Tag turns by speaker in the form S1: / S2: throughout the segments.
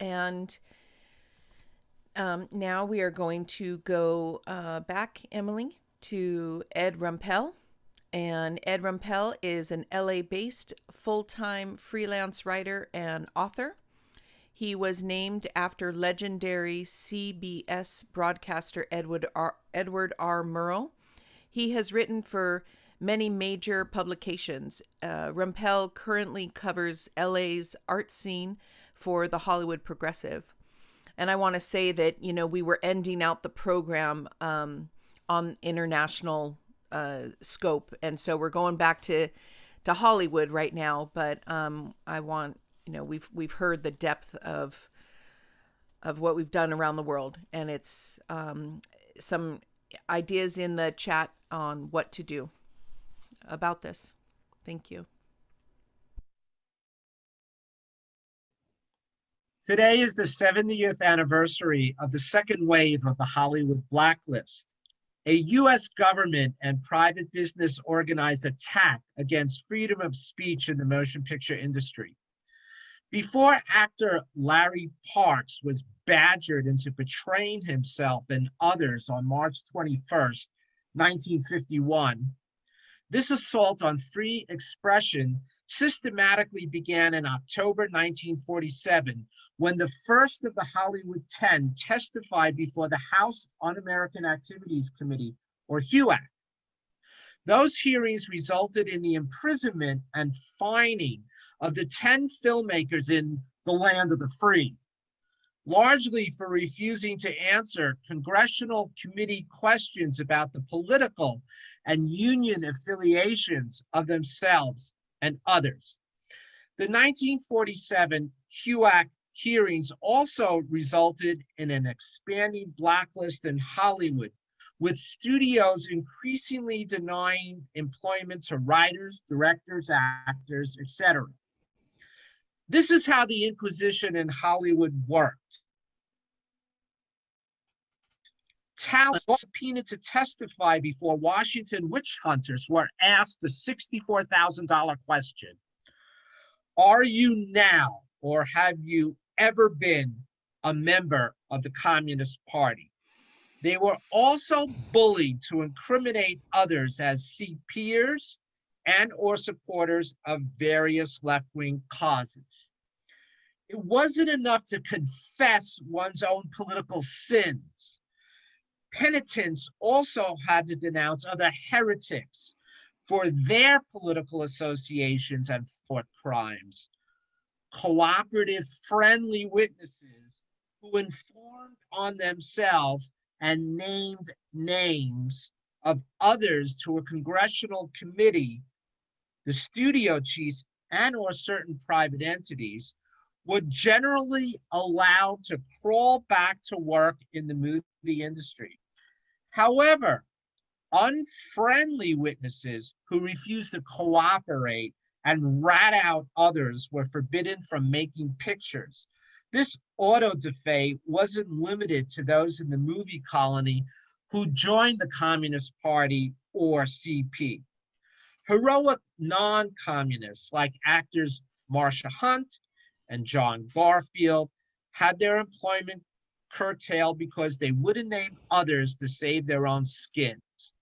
S1: And um, now we are going to go uh, back, Emily, to Ed Rampell. And Ed Rampell is an LA based full time freelance writer and author. He was named after legendary CBS broadcaster Edward R. Edward R. Murrow. He has written for many major publications. Uh, Rampell currently covers LA's art scene for the Hollywood Progressive. And I want to say that, you know, we were ending out the program um, on international uh, scope. And so we're going back to, to Hollywood right now. But um, I want, you know, we've, we've heard the depth of, of what we've done around the world. And it's um, some ideas in the chat on what to do about this. Thank you.
S2: Today is the 70th anniversary of the second wave of the Hollywood blacklist, a US government and private business organized attack against freedom of speech in the motion picture industry. Before actor Larry Parks was badgered into betraying himself and others on March 21st, 1951, this assault on free expression systematically began in October 1947 when the first of the Hollywood 10 testified before the House Un-American Activities Committee, or HUAC. Those hearings resulted in the imprisonment and fining of the 10 filmmakers in the land of the free, largely for refusing to answer congressional committee questions about the political and union affiliations of themselves and others. The 1947 HUAC hearings also resulted in an expanding blacklist in Hollywood, with studios increasingly denying employment to writers, directors, actors, etc. This is how the Inquisition in Hollywood worked. Talent subpoenaed to testify before Washington witch hunters were asked the $64,000 question. Are you now or have you ever been a member of the Communist Party? They were also bullied to incriminate others as see peers and or supporters of various left-wing causes. It wasn't enough to confess one's own political sins. Penitents also had to denounce other heretics for their political associations and thought crimes. Cooperative, friendly witnesses who informed on themselves and named names of others to a congressional committee the studio chiefs and or certain private entities were generally allowed to crawl back to work in the movie industry. However, unfriendly witnesses who refused to cooperate and rat out others were forbidden from making pictures. This auto da fe wasn't limited to those in the movie colony who joined the Communist Party or CP. Heroic non-communists like actors Marsha Hunt and John Garfield had their employment curtailed because they wouldn't name others to save their own skins.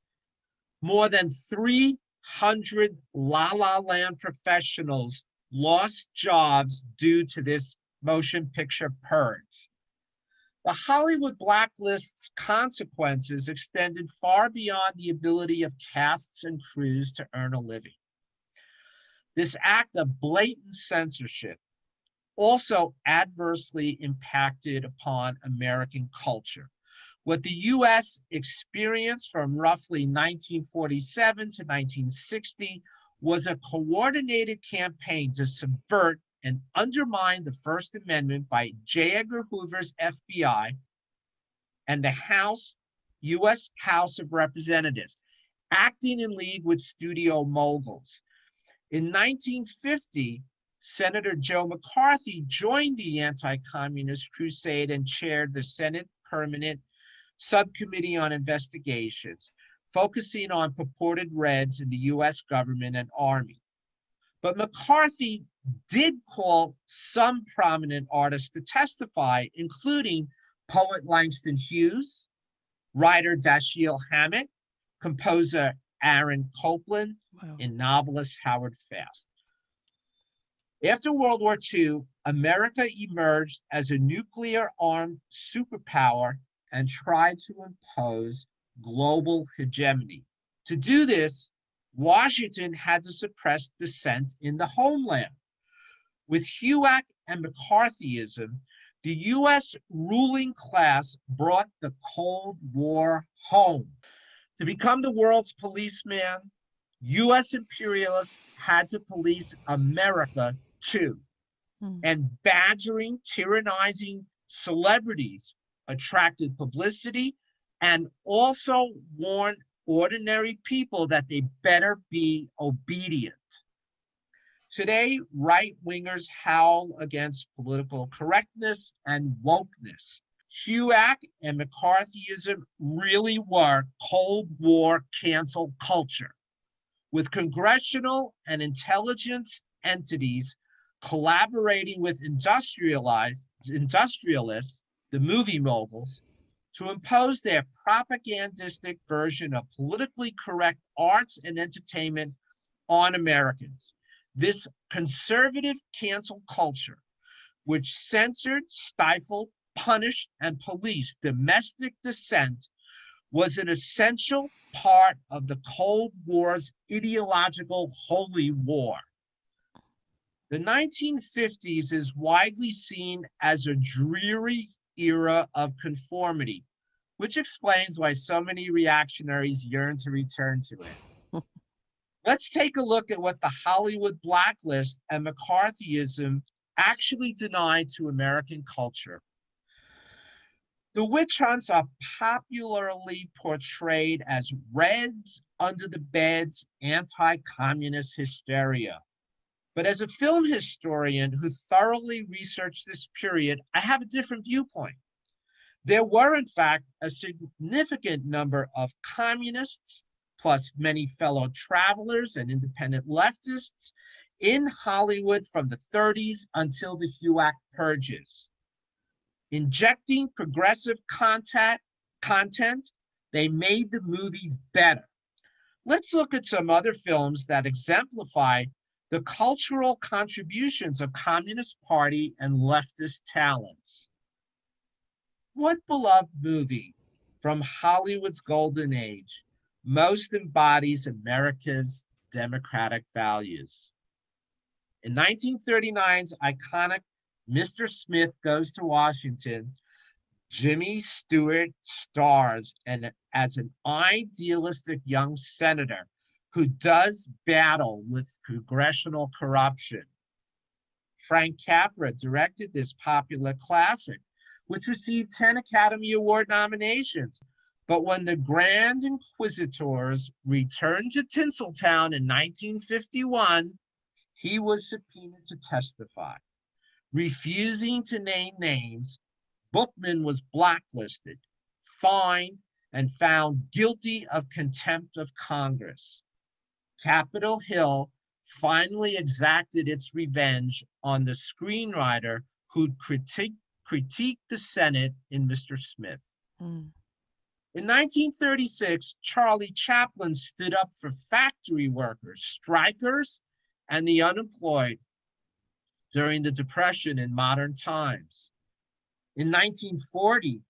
S2: More than 300 La La Land professionals lost jobs due to this motion picture purge. The Hollywood blacklist's consequences extended far beyond the ability of casts and crews to earn a living. This act of blatant censorship also adversely impacted upon American culture. What the US experienced from roughly 1947 to 1960 was a coordinated campaign to subvert and undermine the First Amendment by J. Edgar Hoover's FBI and the House, U.S. House of Representatives, acting in league with studio moguls. In 1950, Senator Joe McCarthy joined the anti-communist crusade and chaired the Senate Permanent Subcommittee on Investigations, focusing on purported reds in the US government and army. But McCarthy did call some prominent artists to testify, including poet Langston Hughes, writer Dashiell Hammett, composer Aaron Copland,
S1: Wow.
S2: and novelist Howard Fast. After World War II, America emerged as a nuclear armed superpower and tried to impose global hegemony. To do this, Washington had to suppress dissent in the homeland. With HUAC and McCarthyism, the US ruling class brought the Cold War home. To become the world's policeman, US imperialists had to police America too.
S1: Hmm.
S2: And badgering, tyrannizing celebrities attracted publicity and also warned ordinary people that they better be obedient. Today, right wingers howl against political correctness and wokeness. HUAC and McCarthyism really were Cold War cancel culture, with congressional and intelligence entities collaborating with industrialized industrialists, the movie moguls, to impose their propagandistic version of politically correct arts and entertainment on Americans. This conservative cancel culture, which censored, stifled, punished, and policed domestic dissent, was an essential part of the Cold War's ideological holy war. The 1950s is widely seen as a dreary era of conformity, which explains why so many reactionaries yearn to return to it. Let's take a look at what the Hollywood blacklist and McCarthyism actually denied to American culture. The witch hunts are popularly portrayed as Reds under the beds anti communist hysteria. But as a film historian who thoroughly researched this period, I have a different viewpoint. There were, in fact, a significant number of communists, plus many fellow travelers and independent leftists in Hollywood from the 30s until the HUAC purges. Injecting progressive content, content, they made the movies better. Let's look at some other films that exemplify the cultural contributions of Communist Party and leftist talents. What beloved movie from Hollywood's golden age most embodies America's democratic values? In 1939's iconic Mr. Smith Goes to Washington, Jimmy Stewart stars and as an idealistic young senator who does battle with congressional corruption. Frank Capra directed this popular classic, which received 10 Academy Award nominations. But when the Grand Inquisitors returned to Tinseltown in 1951, he was subpoenaed to testify. Refusing to name names, Buchman was blacklisted, fined, and found guilty of contempt of Congress. Capitol Hill finally exacted its revenge on the screenwriter who'd critique, critiqued the Senate in Mr. Smith.
S1: Mm.
S2: In 1936, Charlie Chaplin stood up for factory workers, strikers, and the unemployed during the Depression in modern times. In 1940,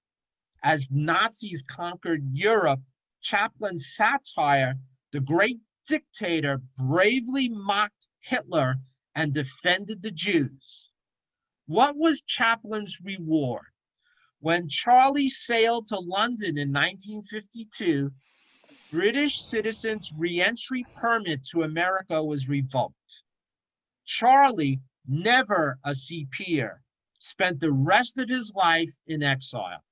S2: as Nazis conquered Europe, Chaplin's satire, The Great Dictator, bravely mocked Hitler and defended the Jews. What was Chaplin's reward? When Charlie sailed to London in 1952, British citizens' reentry permit to America was revoked. Charlie, never a CPer, spent the rest of his life in exile.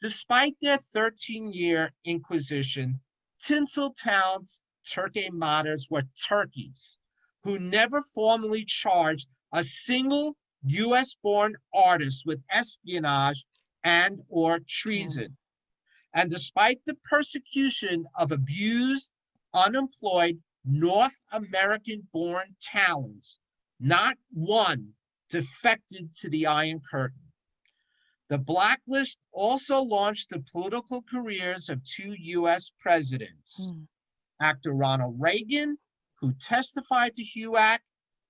S2: Despite their 13 year inquisition, Tinseltown's Turkey Martyrs were turkeys who never formally charged a single US born artist with espionage and or treason. And despite the persecution of abused, unemployed North American born talents, not one defected to the Iron Curtain. The blacklist also launched the political careers of two U.S. presidents,
S1: Mm.
S2: Actor Ronald Reagan, who testified to HUAC,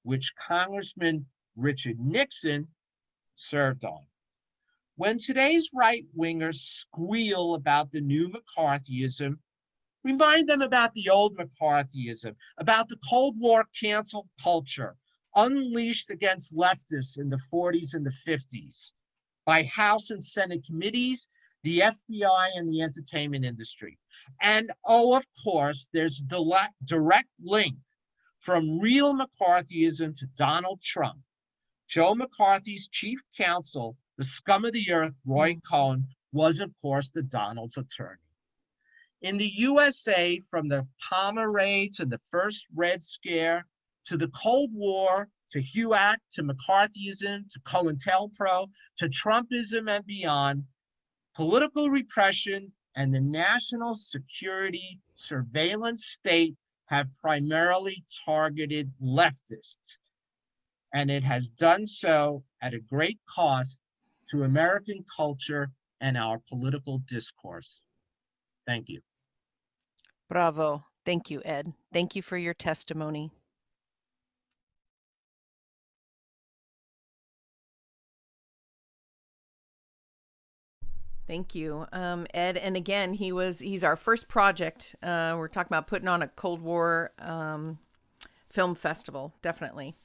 S2: which Congressman Richard Nixon served on. When today's right wingers squeal about the new McCarthyism, remind them about the old McCarthyism, about the Cold War cancel culture unleashed against leftists in the 40s and the 50s by House and Senate committees, the FBI, and the entertainment industry. And oh, of course, there's direct link from real McCarthyism to Donald Trump. Joe McCarthy's chief counsel, the scum of the earth, Roy mm-hmm. Cohn, was, of course, the Donald's attorney. In the USA, from the Palmer raid to the first Red Scare to the Cold War to HUAC to McCarthyism to COINTELPRO to Trumpism and beyond, political repression and the national security surveillance state have primarily targeted leftists. And it has done so at a great cost to American culture and our political discourse. Thank you.
S1: Bravo. Thank you, Ed. Thank you for your testimony. Thank you, um, Ed. And again, he was he's our first project. Uh, we're talking about putting on a Cold War um, film festival. Definitely.